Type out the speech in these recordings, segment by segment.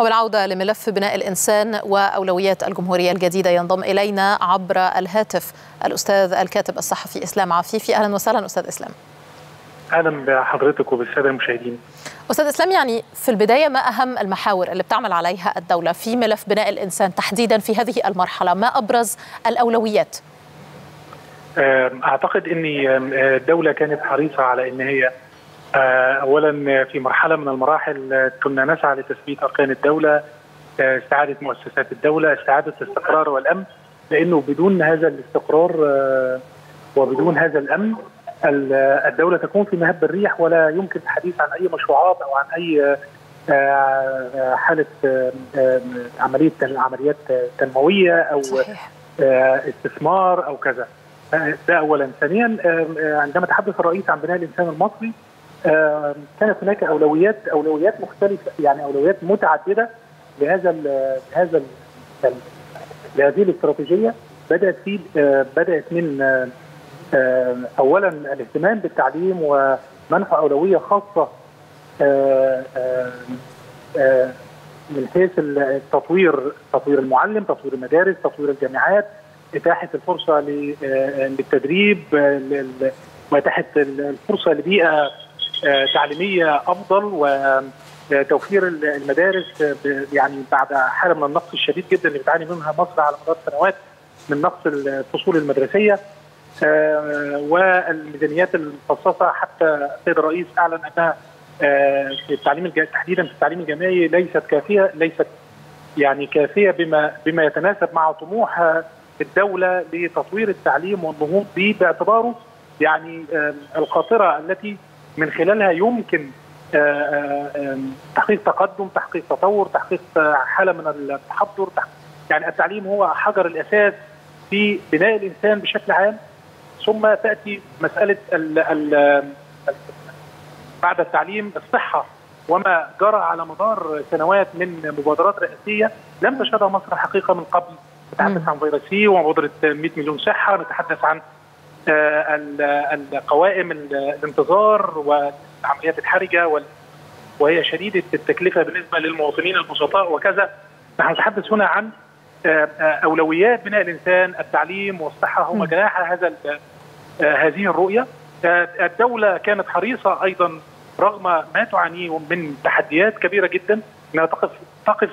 وبالعودة لملف بناء الإنسان وأولويات الجمهورية الجديدة ينضم إلينا عبر الهاتف الأستاذ الكاتب الصحفي إسلام عفيفي أهلا وسهلا أستاذ إسلام أهلا بحضرتك وبالسادة المشاهدين. أستاذ إسلام يعني في البداية ما أهم المحاور اللي بتعمل عليها الدولة في ملف بناء الإنسان تحديدا في هذه المرحلة ما أبرز الأولويات؟ أعتقد أن الدولة كانت حريصة على أن هي اولا في مرحلة من المراحل كنا نسعى لتثبيت أركان الدولة استعادة مؤسسات الدولة استعادة الاستقرار والأمن لأنه بدون هذا الاستقرار وبدون هذا الأمن الدولة تكون في مهب الريح ولا يمكن الحديث عن أي مشروعات أو عن أي حالة عملية عمليات تنموية أو. استثمار أو كذا ده اولا ثانيا عندما تحدث الرئيس عن بناء الإنسان المصري كانت هناك اولويات أولويات مختلفة يعني أولويات متعددة لهذا ال لهذا ال لهذه الاستراتيجية. بدأت في بدأت من اولا الاهتمام بالتعليم ومنح أولوية خاصة من حيث التطوير تطوير المعلم تطوير المدارس تطوير الجامعات إتاحة الفرصة للتدريب وإتاحة الفرصة لبيئة تعليمية أفضل وتوفير المدارس يعني بعد حالة من النقص الشديد جدا اللي بتعاني منها مصر على مدار سنوات من نقص الفصول المدرسية. والميزانيات المخصصة حتى السيد الرئيس أعلن أنها في التعليم تحديدا في التعليم الجامعي ليست كافية ليست يعني كافية بما بما يتناسب مع طموح الدولة لتطوير التعليم والنهوض به باعتباره يعني القاطره التي من خلالها يمكن تحقيق تقدم تحقيق تطور تحقيق حالة من التحضر يعني التعليم هو حجر الأساس في بناء الإنسان بشكل عام. ثم تأتي مسألة ال ال بعد التعليم الصحة وما جرى على مدار سنوات من مبادرات رئاسية. لم تشهدها مصر الحقيقة من قبل. نتحدث عن فيروس سي ومبادرة 100 مليون صحة نتحدث عن القوائم الانتظار والعمليات الحرجة وهي شديدة التكلفة بالنسبة للمواطنين البسطاء وكذا. نحن نتحدث هنا عن أولويات بناء الإنسان التعليم والصحة هم جناح هذا هذه الرؤية. الدولة كانت حريصة أيضا رغم ما تعانيه من تحديات كبيرة جدا إنها تقف تقف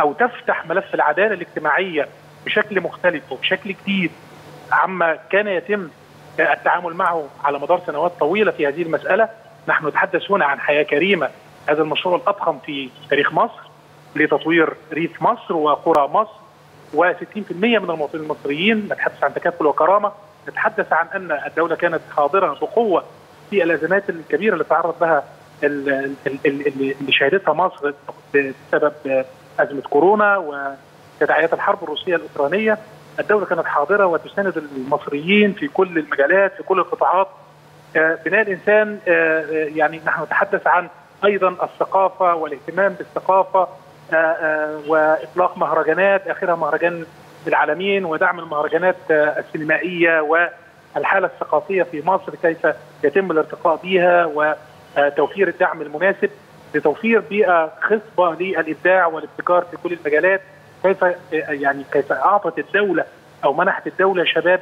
أو تفتح ملف العدالة الاجتماعية بشكل مختلف وبشكل جديد عما كان يتم التعامل معه على مدار سنوات طويلة في هذه المسألة، نحن نتحدث هنا عن حياة كريمة، هذا المشروع الأضخم في تاريخ مصر لتطوير ريف مصر وقرى مصر. و60% من المواطنين المصريين، نتحدث عن تكافل وكرامة، نتحدث عن أن الدولة كانت حاضرة بقوة في الأزمات الكبيرة اللي تعرض لها اللي شهدتها مصر بسبب أزمة كورونا وتداعيات الحرب الروسية الأوكرانية. الدولة كانت حاضرة وتساند المصريين في كل المجالات في كل القطاعات. بناء الإنسان يعني نحن نتحدث عن أيضا الثقافة والاهتمام بالثقافة وإطلاق مهرجانات آخرها مهرجان العالمين ودعم المهرجانات السينمائية والحالة الثقافية في مصر كيف يتم الارتقاء بها وتوفير الدعم المناسب لتوفير بيئة خصبة للإبداع والابتكار في كل المجالات. كيف يعني كيف أعطت الدولة أو منحت الدولة شباب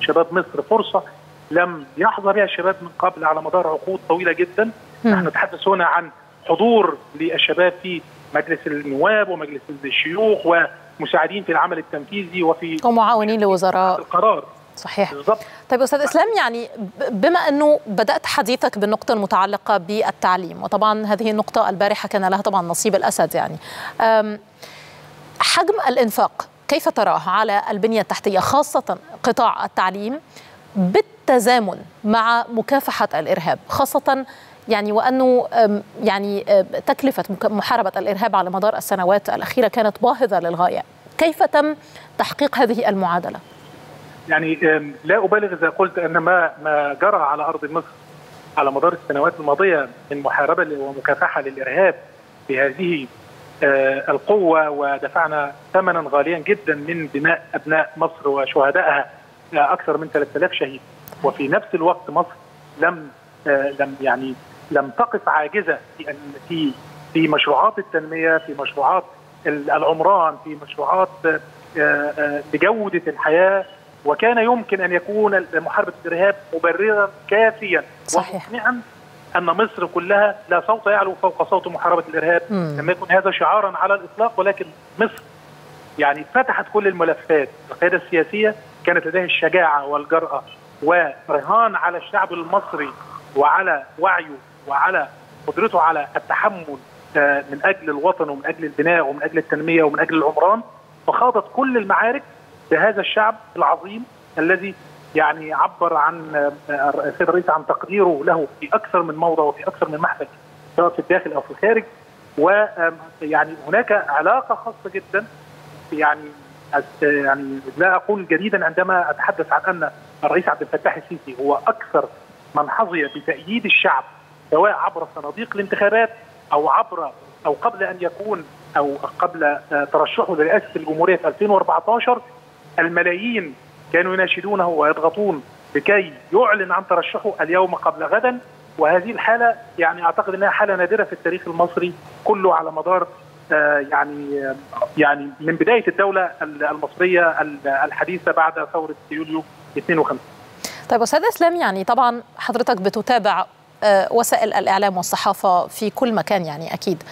شباب مصر فرصة لم يحظى بها الشباب من قبل على مدار عقود طويلة جدا. نحن نتحدث هنا عن حضور للشباب في مجلس النواب ومجلس الشيوخ ومساعدين في العمل التنفيذي وفي ومعاونين لوزراء. القرار. صحيح. بالضبط. طيب أستاذ إسلام يعني بما أنه بدأت حديثك بالنقطة المتعلقة بالتعليم وطبعا هذه النقطة البارحة كان لها طبعا نصيب الأسد يعني حجم الإنفاق كيف تراه على البنية التحتية خاصة قطاع التعليم بالتزامن مع مكافحة الإرهاب خاصة يعني وأنه يعني تكلفة محاربة الإرهاب على مدار السنوات الأخيرة كانت باهظة للغاية. كيف تم تحقيق هذه المعادلة؟ يعني لا أبالغ إذا قلت أن ما ما جرى على أرض مصر على مدار السنوات الماضية من محاربة ومكافحه للإرهاب بهذه القوة ودفعنا ثمنا غاليا جدا من دماء أبناء مصر وشهدائها أكثر من 3000 شهيد. وفي نفس الوقت مصر لم لم يعني لم تقف عاجزة في في في مشروعات التنمية في مشروعات العمران في مشروعات لجوده الحياة. وكان يمكن أن يكون محاربه الارهاب مبررا كافيا. صحيح. ومقنعا أن مصر كلها لا صوت يعلو فوق صوت محاربة الإرهاب لم يكن هذا شعارا على الإطلاق ولكن مصر يعني فتحت كل الملفات القيادة السياسية كانت لديها الشجاعة والجرأة ورهان على الشعب المصري وعلى وعيه وعلى قدرته على التحمل من أجل الوطن ومن أجل البناء ومن أجل التنمية ومن أجل العمران فخاضت كل المعارك بهذا الشعب العظيم الذي يعني عبر عن السيد الرئيس عن تقديره له في أكثر من موضع وفي أكثر من محفل سواء في الداخل أو في الخارج. ويعني هناك علاقة خاصة جدا يعني يعني لا أقول جديدا عندما أتحدث عن أن الرئيس عبد الفتاح السيسي هو أكثر من حظي بتأييد الشعب سواء عبر صناديق الانتخابات أو عبر أو قبل أن يكون أو قبل ترشحه لرئاسة الجمهورية في 2014 الملايين كانوا يناشدونه ويضغطون لكي يعلن عن ترشحه اليوم قبل غدا. وهذه الحالة يعني أعتقد إنها حالة نادرة في التاريخ المصري كله على مدار يعني يعني من بداية الدولة المصرية الحديثة بعد ثورة يوليو 52 طيب أستاذ إسلام يعني طبعا حضرتك بتتابع وسائل الإعلام والصحافة في كل مكان يعني أكيد.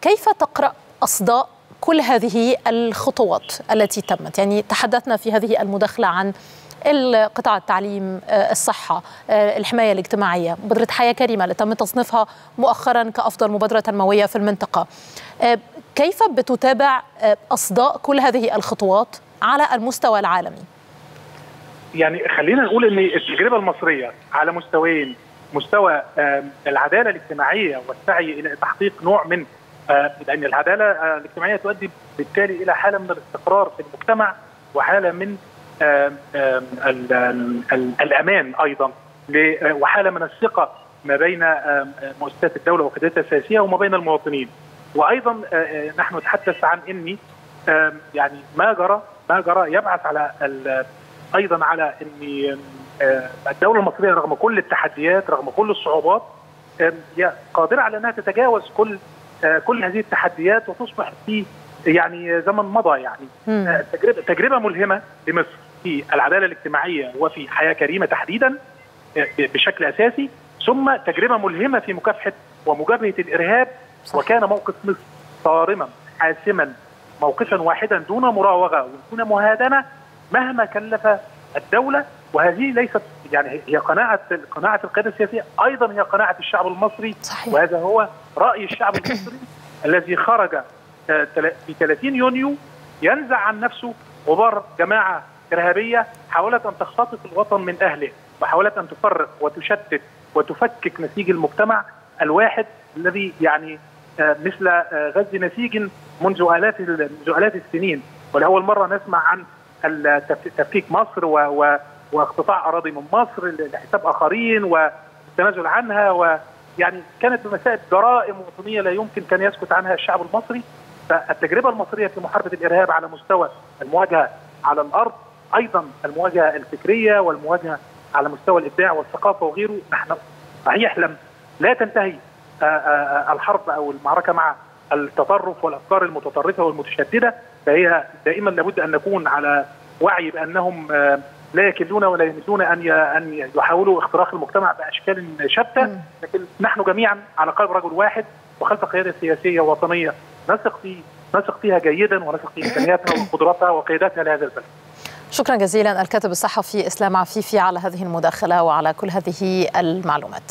كيف تقرأ أصداء كل هذه الخطوات التي تمت. يعني تحدثنا في هذه المداخلة عن قطاع التعليم الصحة الحماية الاجتماعية. مبادرة حياة كريمة اللي تم تصنيفها مؤخرا كأفضل مبادرة تنموية في المنطقة. كيف بتتابع أصداء كل هذه الخطوات على المستوى العالمي؟ يعني خلينا نقول إن التجربة المصرية على مستويين مستوى العدالة الاجتماعية والسعي إلى تحقيق نوع من لأن العدالة الاجتماعية تؤدي بالتالي إلى حالة من الاستقرار في المجتمع وحالة من الأمان أيضا وحالة من الثقة ما بين مؤسسات الدولة وقيادتها السياسيه وما بين المواطنين. وأيضا نحن نتحدث عن إني يعني ما جرى ما جرى يبعث على أيضا على ان الدولة المصرية رغم كل التحديات رغم كل الصعوبات قادرة على إنها تتجاوز كل كل هذه التحديات وتصبح في يعني زمن مضى يعني. تجربه تجربة ملهمة لمصر في العدالة الاجتماعية وفي حياة كريمة تحديدا بشكل أساسي ثم تجربة ملهمة في مكافحة ومجابهه الإرهاب. صح. وكان موقف مصر صارما حاسما موقفا واحدا دون مراوغة ودون مهادنة مهما كلف الدولة وهذه ليست يعني هي قناعة قناعة القيادة السياسية أيضا هي قناعة الشعب المصري صحيح. وهذا هو رأي الشعب المصري الذي خرج في 30 يونيو ينزع عن نفسه غبار جماعة إرهابية حاولت أن تختطف الوطن من أهله وحاولت أن تفرق وتشتت وتفكك نسيج المجتمع الواحد الذي يعني مثل غز نسيج منذ آلاف منذ آلاف السنين ولاول مرة نسمع عن تفكيك مصر و و واقتطاع أراضي من مصر لحساب آخرين والتنازل عنها ويعني كانت بمثابه جرائم وطنية لا يمكن كان يسكت عنها الشعب المصري. فالتجربة المصرية في محاربة الإرهاب على مستوى المواجهة على الأرض أيضا المواجهة الفكرية والمواجهة على مستوى الإبداع والثقافة وغيره نحن صحيح لم لا تنتهي الحرب أو المعركة مع التطرف والأفكار المتطرفة والمتشددة. فهي دائما لابد أن نكون على وعي بأنهم لا يكلون ولا يملون أن أن يحاولوا اختراق المجتمع بأشكال شتى لكن نحن جميعا على قلب رجل واحد وخلف قياده سياسيه وطنيه نثق في نثق فيها جيدا ونثق في امكانياتها وقدراتها وقيادتها لهذا البلد. شكرا جزيلا الكاتب الصحفي إسلام عفيفي على هذه المداخلة وعلى كل هذه المعلومات.